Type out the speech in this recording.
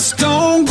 just don't